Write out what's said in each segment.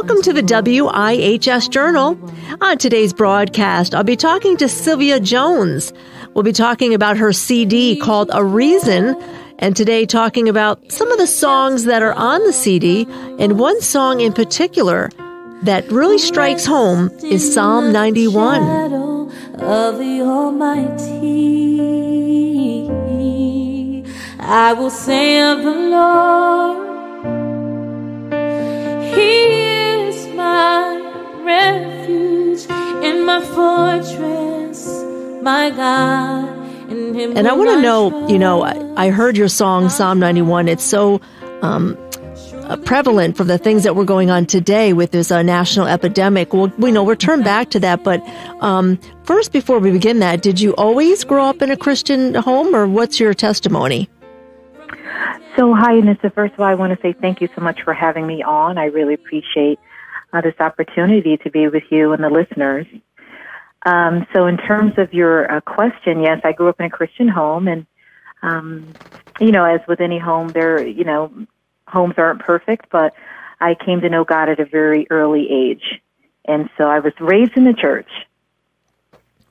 welcome to the WIHS Journal. On today's broadcast, I'll be talking to Sylvia Jones. We'll be talking about her CD called A Reason, and today talking about some of the songs that are on the CD, and one song in particular that really strikes home is Psalm 91. Of the Almighty, I will say of the Lord. Fortress, my God. And I want to know, you know, I, I, heard your song, Psalm 91. It's so um, uh, prevalent for the things that were going on today with this uh, national epidemic. Well, we know we'll turn back to that. But um, first, before we begin that, did you always grow up in a Christian home or what's your testimony? So, hi, Anissa. First of all, I want to say thank you so much for having me on. I really appreciate uh, this opportunity to be with you and the listeners. Um, so, in terms of your uh, question, yes, I grew up in a Christian home, and um, you know, as with any home, there, you know, homes aren't perfect, but I came to know God at a very early age, and so I was raised in the church.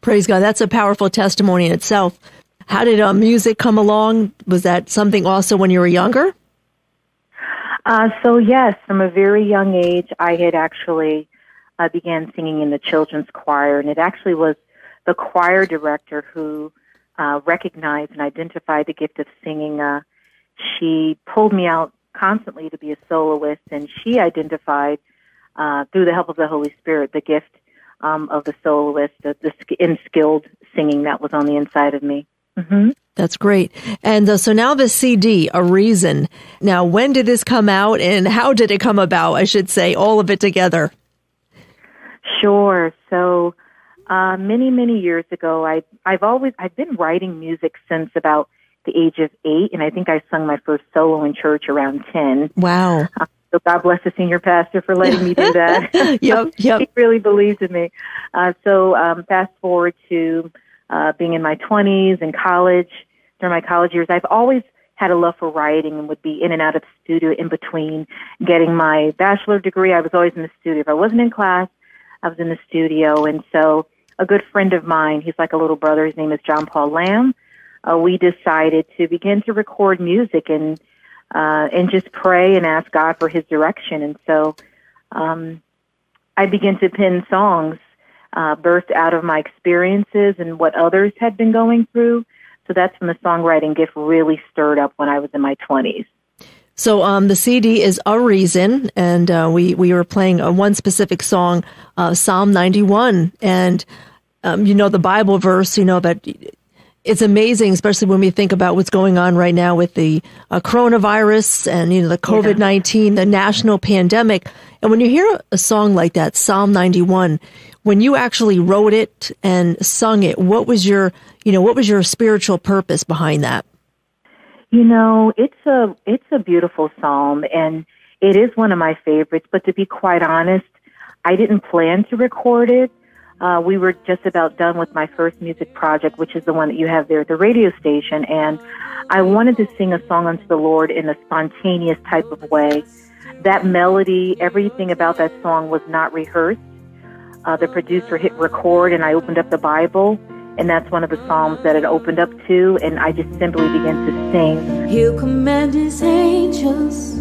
Praise God! That's a powerful testimony in itself. How did uh, music come along? Was that something also when you were younger? Uh, so yes, from a very young age, I had actually uh, began singing in the children's choir, and it actually was the choir director who uh, recognized and identified the gift of singing. Uh, she pulled me out constantly to be a soloist, and she identified uh, through the help of the Holy Spirit the gift um, of the soloist, the, the skilled singing that was on the inside of me. Mm-hmm. That's great. And uh, so now the CD, A Reason. Now, when did this come out and how did it come about? I should say, all of it together. Sure. So, uh, many, many years ago, I, I've always, I've been writing music since about the age of eight, and I think I sung my first solo in church around 10. Wow. Uh, so God bless the senior pastor for letting me do that. yep, yep. he really believes in me. Uh, so, um, fast forward to, uh, being in my 20s and college, during my college years, I've always had a love for writing and would be in and out of the studio in between getting my bachelor degree. I was always in the studio. If I wasn't in class, I was in the studio. And so a good friend of mine, he's like a little brother, his name is John Paul Lamb. Uh, we decided to begin to record music and uh, and just pray and ask God for His direction. And so um, I began to pen songs uh, birthed out of my experiences and what others had been going through. So that's when the songwriting gift really stirred up when I was in my 20s. So um, the CD is A Reason, and uh, we, we were playing a one specific song, uh, Psalm 91. And um, you know the Bible verse, you know that it's amazing, especially when we think about what's going on right now with the uh, coronavirus and you know the COVID nineteen, the national pandemic. And when you hear a song like that, Psalm ninety one, when you actually wrote it and sung it, what was your you know what was your spiritual purpose behind that? You know, it's a it's a beautiful psalm, and it is one of my favorites. But to be quite honest, I didn't plan to record it uh, we were just about done with my first music project, which is the one that you have there at the radio station. And I wanted to sing a song unto the Lord in a spontaneous type of way. That melody, everything about that song was not rehearsed. Uh, the producer hit record, and I opened up the Bible, and that's one of the psalms that it opened up to, and I just simply began to sing. He'll command his angels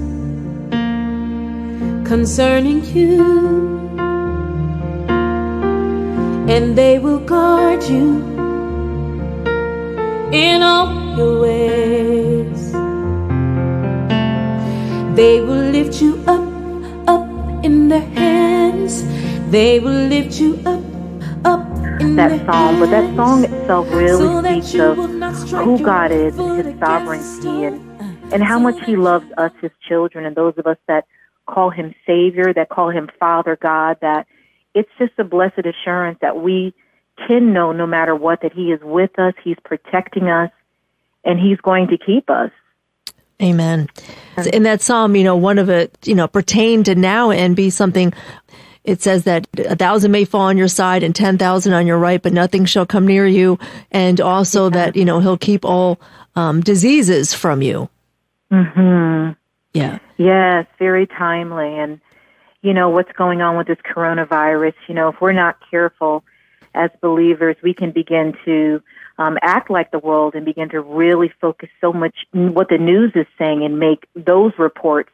concerning you and they will guard you in all your ways. They will lift you up, up in their hands. They will lift you up, that song, but that song itself really speaks of who God is and His sovereignty and and how much He loves us, His children, and those of us that call Him Savior, that call Him Father God, that it's just a blessed assurance that we can know no matter what that He is with us, He's protecting us, and He's going to keep us. Amen. In that psalm, you know, one of it, you know, pertain to now and be something. It says that a thousand may fall on your side and ten thousand on your right, but nothing shall come near you. And also yeah. that you know He'll keep all um, diseases from you. Hmm. Yeah. Yes, very timely and you know, what's going on with this coronavirus. You know, if we're not careful as believers, we can begin to um, act like the world and begin to really focus so much what the news is saying and make those reports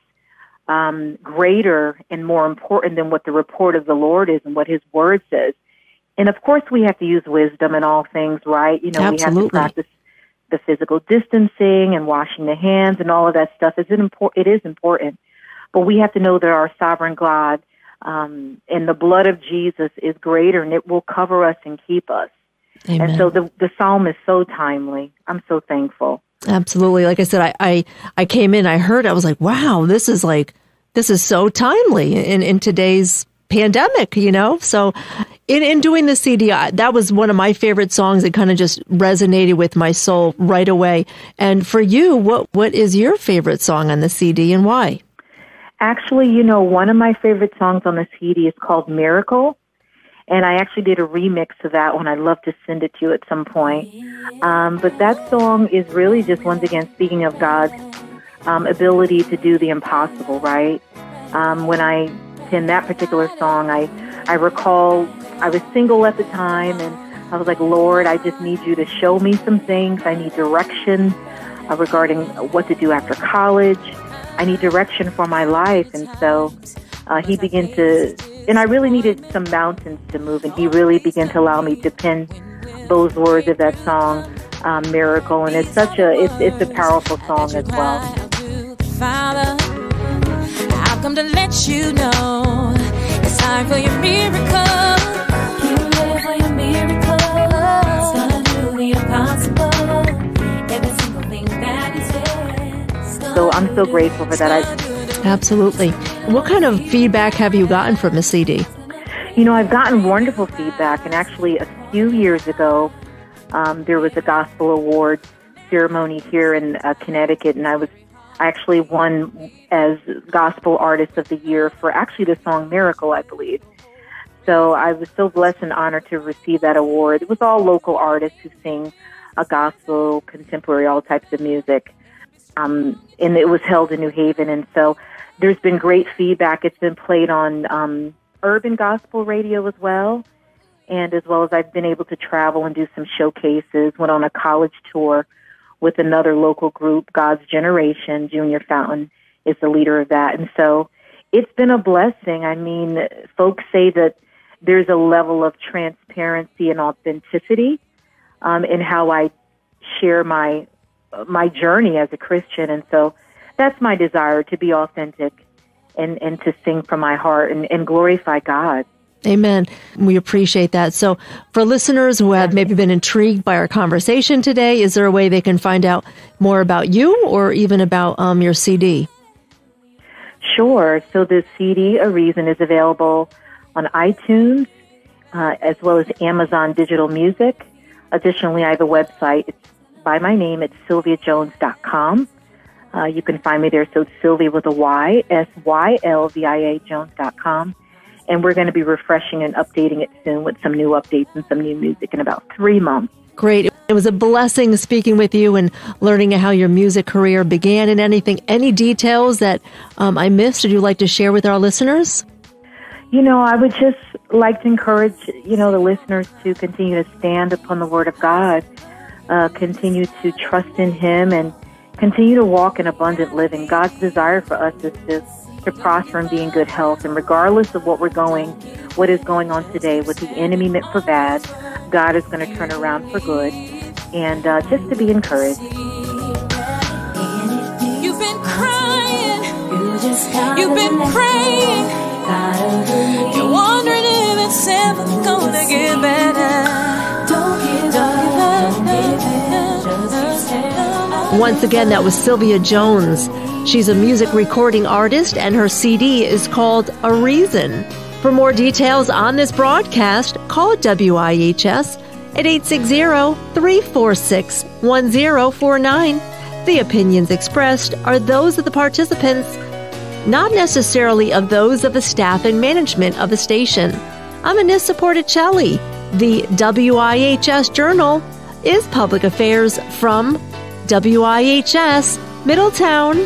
um, greater and more important than what the report of the Lord is and what His Word says. And of course, we have to use wisdom in all things, right? You know, Absolutely. we have to practice the physical distancing and washing the hands and all of that stuff. Is it important? It is important, but we have to know that our sovereign God um, and the blood of Jesus is greater, and it will cover us and keep us. Amen. And so the the psalm is so timely. I'm so thankful. Absolutely. Like I said, I, I, I came in, I heard, I was like, wow, this is like, this is so timely in, in today's pandemic, you know? So in, in doing the CD, I, that was one of my favorite songs that kind of just resonated with my soul right away. And for you, what, what is your favorite song on the CD and why? Actually, you know, one of my favorite songs on the CD is called Miracle. And I actually did a remix of that one. I'd love to send it to you at some point. Um, but that song is really just, once again, speaking of God's um, ability to do the impossible, right? Um, when I penned that particular song, I, I recall I was single at the time and I was like, Lord, I just need you to show me some things. I need direction uh, regarding what to do after college. I need direction for my life. And so uh, he began to and I really needed some mountains to move, and he really began to allow me to pen those words of that song, um, "Miracle," and it's such a it's it's a powerful song as well. Father, I've come to let you know it's time for your miracle. You live for your miracle. It's gonna do the impossible. Every single thing that he says. So I'm so grateful for that. I, Absolutely. What kind of feedback have you gotten from the CD? You know, I've gotten wonderful feedback, and actually, a few years ago, um, there was a Gospel Awards ceremony here in uh, Connecticut, and I was I actually won as Gospel Artist of the Year for actually the song Miracle, I believe. So I was so blessed and honored to receive that award. It was all local artists who sing a gospel, contemporary, all types of music. Um, and it was held in New Haven, and so there's been great feedback. It's been played on um, urban gospel radio as well, and as well as I've been able to travel and do some showcases. Went on a college tour with another local group, God's Generation. Junior Fountain is the leader of that, and so it's been a blessing. I mean, folks say that there's a level of transparency and authenticity um, in how I share my my journey as a Christian, and so that's my desire to be authentic and, and to sing from my heart and, and glorify God. Amen. We appreciate that. So, for listeners who have maybe been intrigued by our conversation today, is there a way they can find out more about you or even about um, your CD? Sure. So, the CD, A Reason, is available on iTunes uh, as well as Amazon Digital Music. Additionally, I have a website. It's by my name. It's sylviajones.com. Uh, you can find me there. So it's Sylvia with a Y, S Y L V I A Jones.com. And we're going to be refreshing and updating it soon with some new updates and some new music in about three months. Great. It was a blessing speaking with you and learning how your music career began and anything, any details that um, I missed, would you like to share with our listeners? You know, I would just like to encourage, you know, the listeners to continue to stand upon the Word of God, uh, continue to trust in Him and continue to walk in abundant living. God's desire for us is to, to prosper and be in good health. And regardless of what we're going, what is going on today, what the enemy meant for bad, God is going to turn around for good. And uh, just to be encouraged. You've been crying. You've been praying. You're wondering if it's ever going to get better. Once again, that was Sylvia Jones. She's a music recording artist, and her CD is called A Reason. For more details on this broadcast, call WIHS at 860 346 1049. The opinions expressed are those of the participants, not necessarily of those of the staff and management of the station. I'm Anissa Porticelli. The WIHS Journal is public affairs from WIHS, Middletown,